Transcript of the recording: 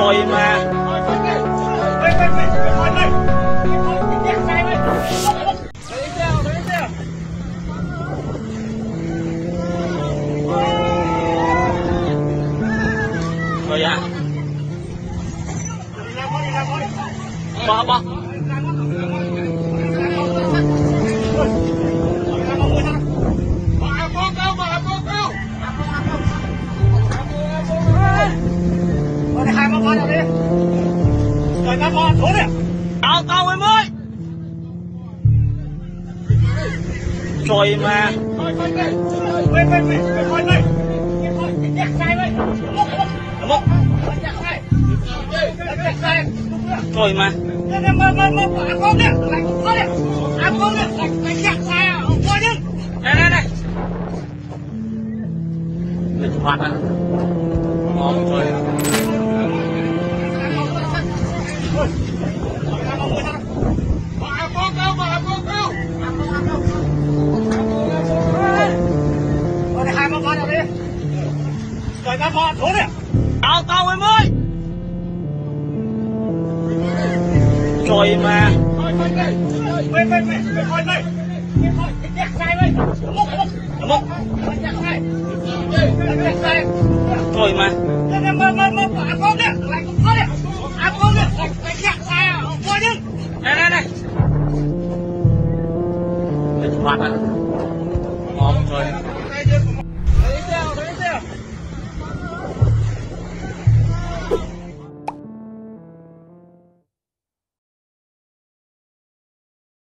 mồi mà. Rồi dạ bỏ bỏ. bà con xuống đi Tao tao em ơi Trời mà Thôi quay quay Quay quay quay quay quay quay Nhắc sai quay Mốc mốc Nhắc sai Nhắc sai Trời mà Mơ mơ mơ Ăn con đi Ăn con đi Nhắc sai à Không coi chứ Đây đây đây Lịch hoạt à Ngon trời Tao phạt xuống đi Tao tao em ơi Trời mà Thôi quên đi Quên quên quên Quên quên quên Chạy sai đi Múc múc Múc Chạy sai Chạy sai Trời mà Mơ mơ mơ mơ Ăn con đi Lại con con đi Ăn con đi Lại chạy sai à Quên đi Đây đây đây Mệt mặt à Ngon trời